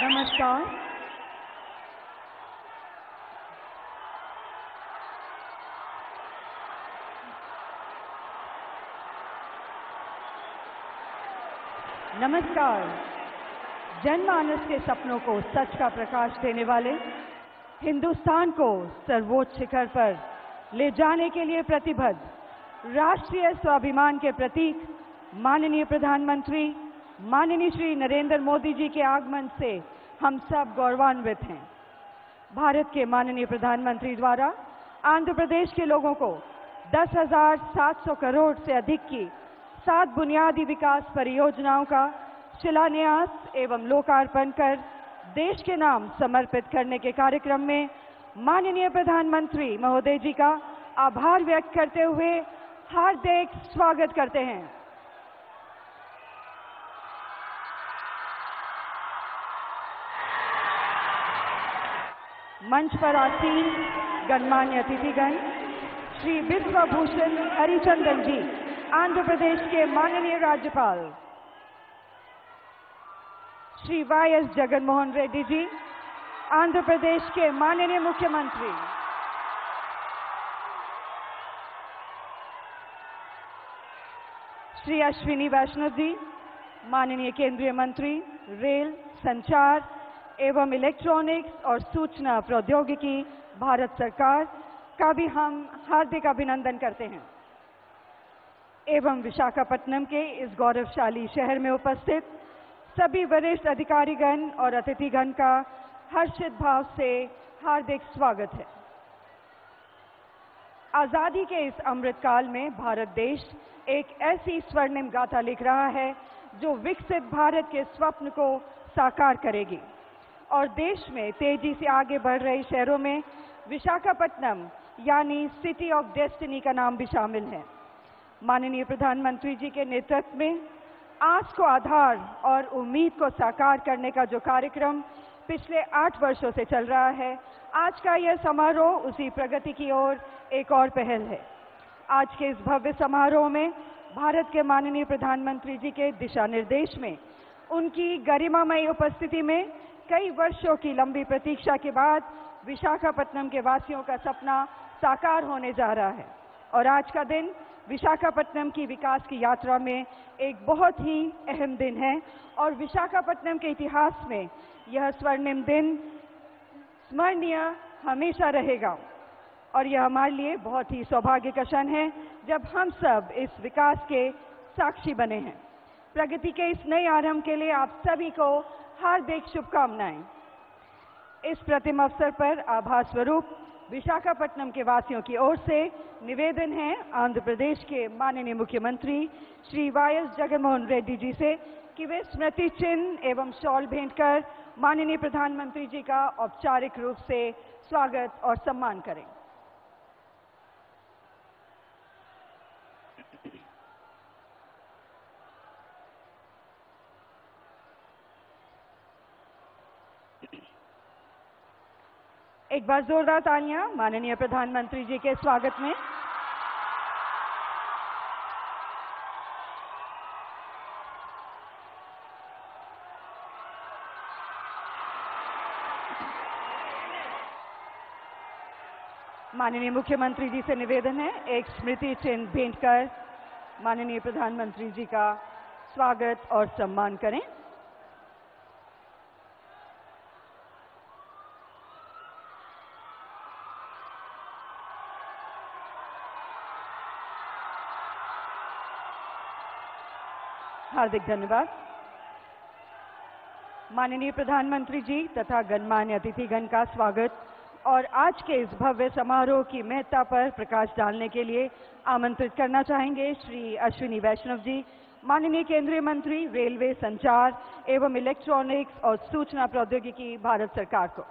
नमस्कार। नमस्कार जनमानस के सपनों को सच का प्रकाश देने वाले हिंदुस्तान को सर्वोच्च शिखर पर ले जाने के लिए प्रतिबद्ध राष्ट्रीय स्वाभिमान के प्रतीक माननीय प्रधानमंत्री, माननीय श्री नरेंद्र मोदी जी के आगमन से हम सब गौरवान्वित हैं। भारत के माननीय प्रधानमंत्री द्वारा आंध्र प्रदेश के लोगों को दस हज़ार सात सौ करोड़ से अधिक की सात बुनियादी विकास परियोजनाओं का शिलान्यास एवं लोकार्पण कर देश के नाम समर्पित करने के कार्यक्रम में माननीय प्रधानमंत्री महोदय जी का आभार व्यक्त करते हुए हार्दिक स्वागत करते हैं। मंच पर आसीन गणमान्य अतिथिगण, श्री विश्वभूषण हरिचंदन जी, आंध्र प्रदेश के माननीय राज्यपाल, श्री वाई एस जगनमोहन रेड्डी जी, आंध्र प्रदेश के माननीय मुख्यमंत्री। श्री अश्विनी वैष्णव जी, माननीय केंद्रीय मंत्री, रेल संचार एवं इलेक्ट्रॉनिक्स और सूचना प्रौद्योगिकी भारत सरकार का भी हम हार्दिक अभिनंदन करते हैं। एवं विशाखापट्टनम के इस गौरवशाली शहर में उपस्थित सभी वरिष्ठ अधिकारीगण और अतिथिगण का हर्षित भाव से हार्दिक स्वागत है। आज़ादी के इस अमृतकाल में भारत देश एक ऐसी स्वर्णिम गाथा लिख रहा है जो विकसित भारत के स्वप्न को साकार करेगी। और देश में तेज़ी से आगे बढ़ रहे शहरों में विशाखापट्टनम, यानी सिटी ऑफ़ डेस्टिनी का नाम भी शामिल है। माननीय प्रधानमंत्री जी के नेतृत्व में आस को आधार और उम्मीद को साकार करने का जो कार्यक्रम पिछले आठ वर्षों से चल रहा है, आज का यह समारोह उसी प्रगति की ओर एक और पहल है। आज के इस भव्य समारोह में भारत के माननीय प्रधानमंत्री जी के दिशा निर्देश में, उनकी गरिमामयी उपस्थिति में कई वर्षों की लंबी प्रतीक्षा के बाद विशाखापट्टनम के वासियों का सपना साकार होने जा रहा है। और आज का दिन विशाखापट्टनम की विकास की यात्रा में एक बहुत ही अहम दिन है। और विशाखापट्टनम के इतिहास में यह स्वर्णिम दिन स्मरणीय हमेशा रहेगा। और यह हमारे लिए बहुत ही सौभाग्य का क्षण है जब हम सब इस विकास के साक्षी बने हैं। प्रगति के इस नए आरंभ के लिए आप सभी को हार्दिक शुभकामनाएँ। इस प्रतिम अवसर पर आभार स्वरूप विशाखापट्टनम के वासियों की ओर से निवेदन है आंध्र प्रदेश के माननीय मुख्यमंत्री श्री वाई एस जगनमोहन रेड्डी जी से कि वे स्मृति चिन्ह एवं शॉल भेंट कर माननीय प्रधानमंत्री जी का औपचारिक रूप से स्वागत और सम्मान करें। एक बार जोरदार तालियाँ। माननीय प्रधानमंत्री जी के स्वागत में। माननीय मुख्यमंत्री जी से निवेदन है, एक स्मृति चिन्ह भेंट कर माननीय प्रधानमंत्री जी का स्वागत और सम्मान करें। हार्दिक धन्यवाद। माननीय प्रधानमंत्री जी तथा गणमान्य अतिथिगण का स्वागत। और आज के इस भव्य समारोह की महत्ता पर प्रकाश डालने के लिए आमंत्रित करना चाहेंगे श्री अश्विनी वैष्णव जी, माननीय केंद्रीय मंत्री, रेलवे संचार एवं इलेक्ट्रॉनिक्स और सूचना प्रौद्योगिकी भारत सरकार को।